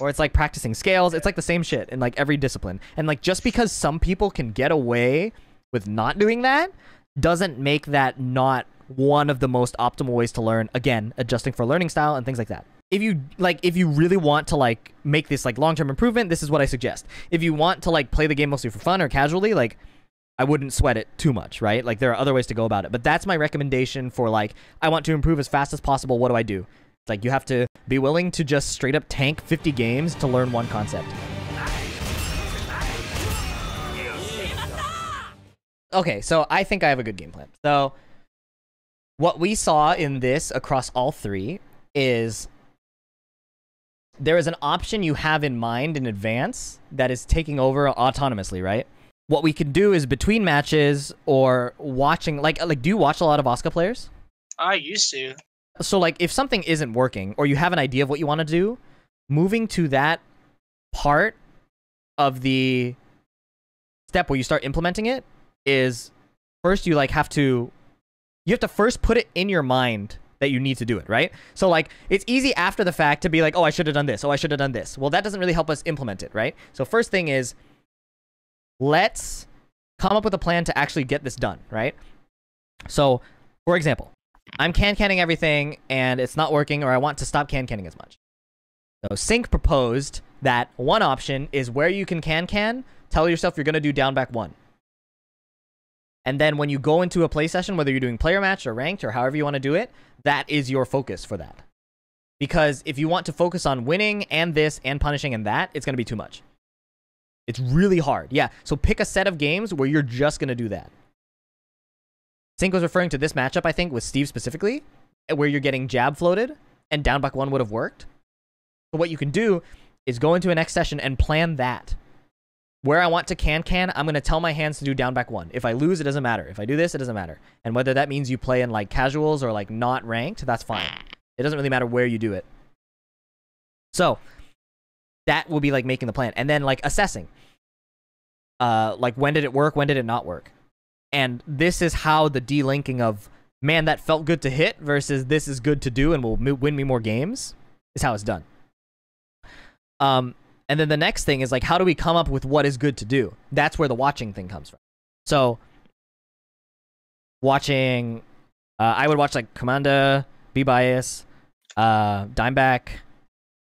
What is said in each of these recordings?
or it's like practicing scales. It's like the same shit in like every discipline. And like just because some people can get away with not doing that doesn't make that not one of the most optimal ways to learn. Again, adjusting for learning style and things like that. If you like if you really want to like make this like long-term improvement, this is what I suggest. If you want to like play the game mostly for fun or casually, like I wouldn't sweat it too much, right? Like there are other ways to go about it. But that's my recommendation for like I want to improve as fast as possible. What do I do? Like you have to be willing to just straight up tank 50 games to learn one concept. Okay, so I think I have a good game plan. So what we saw in this across all three is there is an option you have in mind in advance that is taking over autonomously, right? what we can do is between matches or watching like like do you watch a lot of Oscar players? I used to. So like if something isn't working or you have an idea of what you want to do, moving to that part of the step where you start implementing it is first you like have to you have to first put it in your mind that you need to do it, right? So like it's easy after the fact to be like, "Oh, I should have done this. Oh, I should have done this." Well, that doesn't really help us implement it, right? So first thing is let's come up with a plan to actually get this done, right? So, for example, I'm can canning everything and it's not working, or I want to stop can canning as much. So, Sync proposed that one option is where you can can can, tell yourself you're going to do down back one. And then when you go into a play session, whether you're doing player match or ranked or however you want to do it, that is your focus for that. Because if you want to focus on winning and this and punishing and that, it's going to be too much. It's really hard. Yeah. So pick a set of games where you're just going to do that. Sync was referring to this matchup, I think, with Steve specifically, where you're getting jab floated and down back one would have worked. So what you can do is go into a next session and plan that. Where I want to can can, I'm going to tell my hands to do down back one. If I lose, it doesn't matter. If I do this, it doesn't matter. And whether that means you play in like casuals or like not ranked, that's fine. It doesn't really matter where you do it. So that will be like making the plan. And then like assessing uh, like when did it work, when did it not work, and this is how the delinking of man that felt good to hit versus this is good to do and will win me more games is how it's done. Um, and then the next thing is like how do we come up with what is good to do? That's where the watching thing comes from. So watching, uh, I would watch like Commander, B Bias, uh, Dimeback,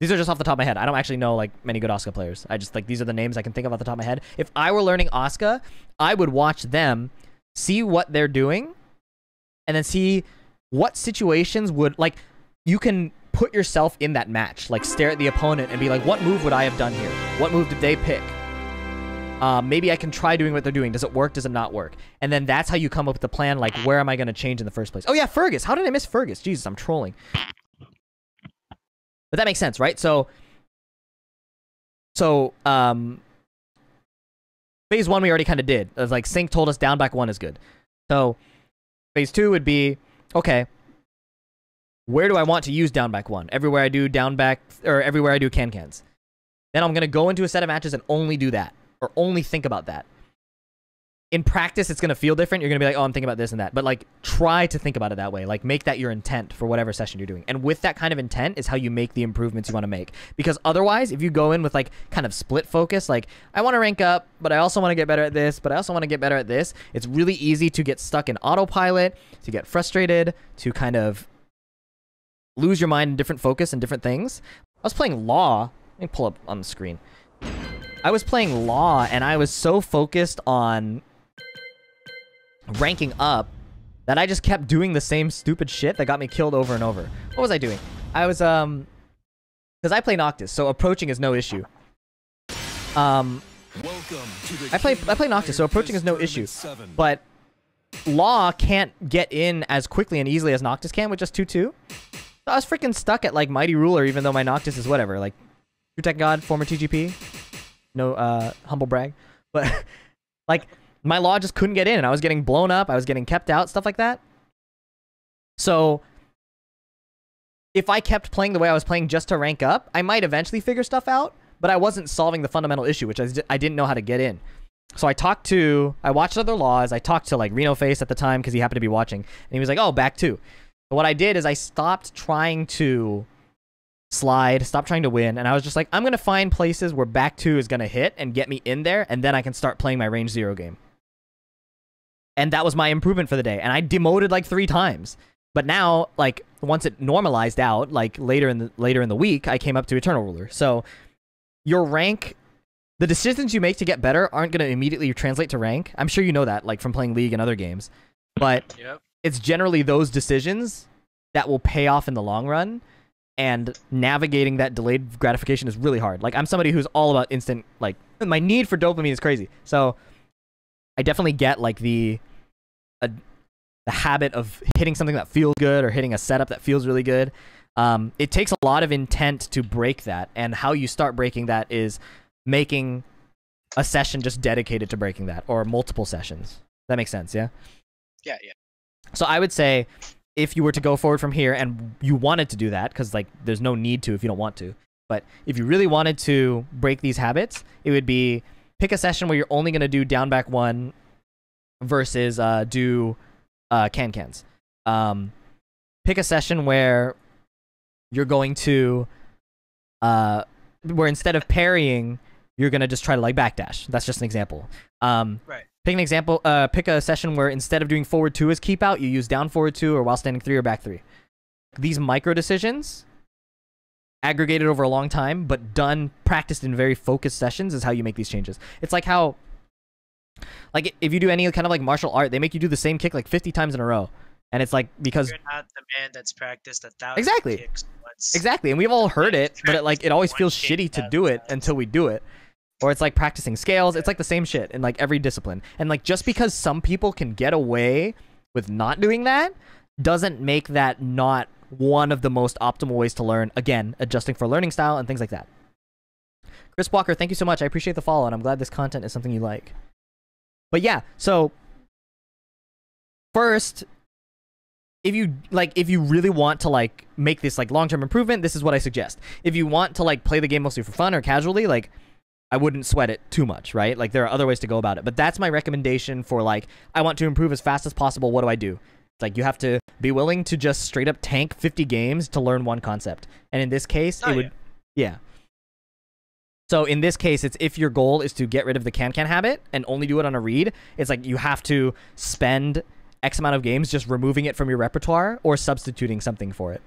these are just off the top of my head. I don't actually know like many good Oscar players. I just like these are the names I can think of off the top of my head. If I were learning Oscar, I would watch them, see what they're doing, and then see what situations would like you can put yourself in that match. Like stare at the opponent and be like, what move would I have done here? What move did they pick? Um, maybe I can try doing what they're doing. Does it work? Does it not work? And then that's how you come up with the plan. Like, where am I going to change in the first place? Oh yeah, Fergus. How did I miss Fergus? Jesus, I'm trolling. But that makes sense, right? So, so um, phase one we already kind of did. It was like Sync told us down back one is good. So phase two would be okay. Where do I want to use down back one? Everywhere I do down back or everywhere I do can cans. Then I'm gonna go into a set of matches and only do that or only think about that in practice it's going to feel different. You're going to be like oh i'm thinking about this and that. But like try to think about it that way. Like make that your intent for whatever session you're doing. And with that kind of intent is how you make the improvements you want to make. Because otherwise if you go in with like kind of split focus like i want to rank up but i also want to get better at this but i also want to get better at this it's really easy to get stuck in autopilot to get frustrated to kind of lose your mind in different focus and different things. I was playing law. Let me pull up on the screen. I was playing Law, and I was so focused on ranking up that I just kept doing the same stupid shit that got me killed over and over. What was I doing? I was, um... Because I play Noctis, so approaching is no issue. Um... I play I play Noctis, so approaching is no issue. But Law can't get in as quickly and easily as Noctis can with just 2-2. So I was freaking stuck at, like, Mighty Ruler, even though my Noctis is whatever. Like, True Tekken God, former TGP. No, uh, humble brag. But, like my law just couldn't get in and I was getting blown up. I was getting kept out, stuff like that. So if I kept playing the way I was playing just to rank up, I might eventually figure stuff out, but I wasn't solving the fundamental issue, which I, I didn't know how to get in. So I talked to, I watched other laws. I talked to like Reno Face at the time because he happened to be watching, and he was like, "Oh, back two. But what I did is I stopped trying to slide, stop trying to win, and I was just like, I'm gonna find places where back two is gonna hit and get me in there, and then I can start playing my range zero game. And that was my improvement for the day. And I demoted like three times. But now, like once it normalized out, like later in the later in the week, I came up to Eternal Ruler. So your rank the decisions you make to get better aren't going to immediately translate to rank. I'm sure you know that, like from playing League and other games. But Yep. it's generally those decisions that will pay off in the long run. And navigating that delayed gratification is really hard. Like I'm somebody who's all about instant. Like my need for dopamine is crazy. So I definitely get like the a, the habit of hitting something that feels good or hitting a setup that feels really good. Um, it takes a lot of intent to break that, and how you start breaking that is making a session just dedicated to breaking that, or multiple sessions. That makes sense, yeah. Yeah, yeah. So I would say if you were to go forward from here and you wanted to do that, because like there's no need to if you don't want to, but if you really wanted to break these habits, it would be pick a session where you're only going to do down back one versus uh, do uh, can cans. Um, pick a session where you're going to uh, where instead of parrying, you're gonna just try to like backdash. That's just an example. Um, Right. Pick an example. Uh, pick a session where instead of doing forward two as keep out, you use down forward two or while standing three or back three. These micro decisions, aggregated over a long time, but done practiced in very focused sessions, is how you make these changes. It's like how, like if you do any kind of like martial art, they make you do the same kick like 50 times in a row, and it's like because You're not the man that's practiced a thousand Exactly. kicks once. Exactly, and we've all heard it, but it like it always feels shitty to do it until we do it. Or it's like practicing scales. It's like the same shit in like every discipline. And like just because some people can get away with not doing that doesn't make that not one of the most optimal ways to learn. Again, adjusting for learning style and things like that. Chris Walker, thank you so much. I appreciate the follow and I'm glad this content is something you like. But yeah, so first if you like if you really want to like make this like long-term improvement this is what i suggest. If you want to like play the game mostly for fun or casually like i wouldn't sweat it too much right? Like there are other ways to go about it. But that's my recommendation for like i want to improve as fast as possible. What do i do? It's like you have to be willing to just straight up tank 50 games to learn one concept. And in this case Oh, it would yeah so in this case it's if your goal is to get rid of the can can habit and only do it on a read it's like you have to spend X amount of games just removing it from your repertoire or substituting something for it.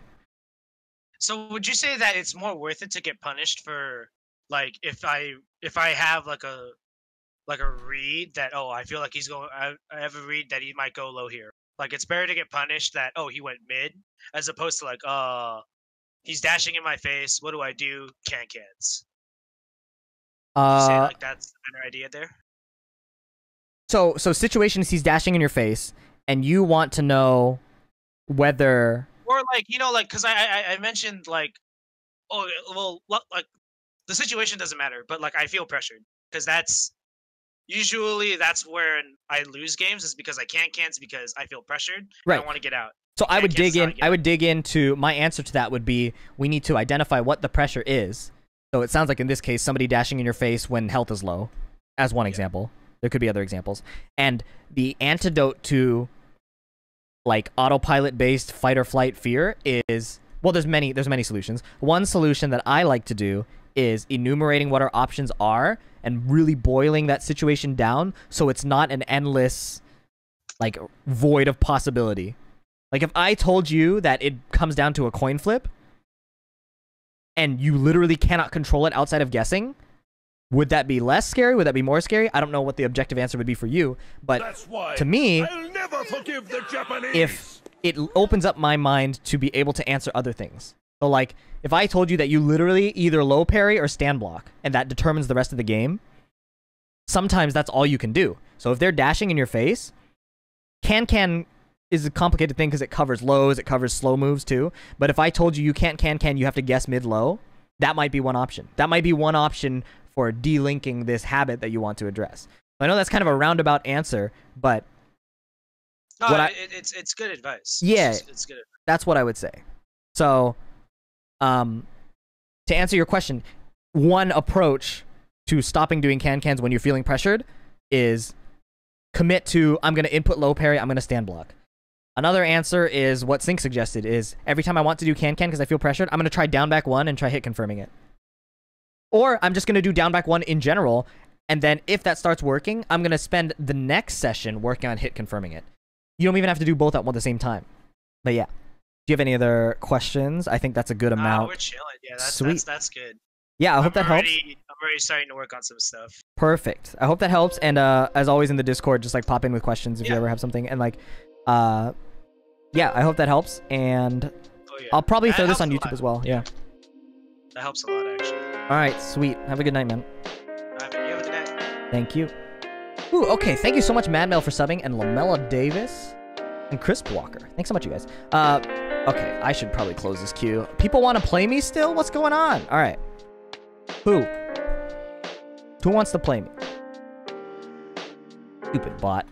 So would you say that it's more worth it to get punished for like if I if I have like a like a read that oh I feel like he's going I, I have a read that he might go low here. Like it's better to get punished that oh he went mid as opposed to like uh he's dashing in my face. What do I do? Can cans. You say Uh, like that's a better idea there. so so situations he's dashing in your face, and you want to know whether Or like you know like because I, I I mentioned like oh well like the situation doesn't matter but like I feel pressured because that's usually that's where I lose games is because I can't cancel because I feel pressured. Right. I want to get out. So I would dig in. I get I it. would dig into my answer to that would be we need to identify what the pressure is. So it sounds like in this case somebody dashing in your face when health is low, as one example. There could be other examples. And the antidote to like autopilot based fight or flight fear is well there's many there's many solutions. One solution that I like to do is enumerating what our options are and really boiling that situation down so it's not an endless like void of possibility. Like if I told you that it comes down to a coin flip and you literally cannot control it outside of guessing, would that be less scary? Would that be more scary? I don't know what the objective answer would be for you, but to me, I'll never forgive the Japanese. if it opens up my mind to be able to answer other things. So like if I told you that you literally either low parry or stand block and that determines the rest of the game, sometimes that's all you can do. So if they're dashing in your face, can can is a complicated thing because it covers lows, it covers slow moves too. But if I told you you can't can can, you have to guess mid low, that might be one option. That might be one option for delinking this habit that you want to address. I know that's kind of a roundabout answer, but No, What I- it's it's good advice. Yeah. it's, it's good. that's what I would say. So, um, to answer your question, one approach to stopping doing can cans when you're feeling pressured is commit to I'm going to input low parry, I'm going to stand block. Another answer is what Sync suggested is every time I want to do can can because I feel pressured, I'm gonna try down back one and try hit confirming it. Or I'm just gonna do down back one in general, and then if that starts working, I'm gonna spend the next session working on hit confirming it. You don't even have to do both at one at the same time. But yeah. Do you have any other questions? I think that's a good Uh, amount. we're chilling. Yeah, that's Sweet. that's that's good. yeah, I hope I'm that helps. I'm already starting to work on some stuff. Perfect. I hope that helps. And uh, as always in the Discord, just like pop in with questions if you ever have something. And like, uh, yeah, I hope that helps. And Oh yeah. I'll probably That throw this on YouTube as well. Yeah. That helps a lot actually. All right, sweet. Have a good night, man. You have a good night. Thank you. Ooh, okay. Thank you so much, Mad Mail, for subbing, and Lamella Davis, and Crisp Walker. Thanks so much, you guys. Uh, okay. I should probably close this queue. People want to play me still? What's going on? All right. Who? Who wants to play me? Stupid bot.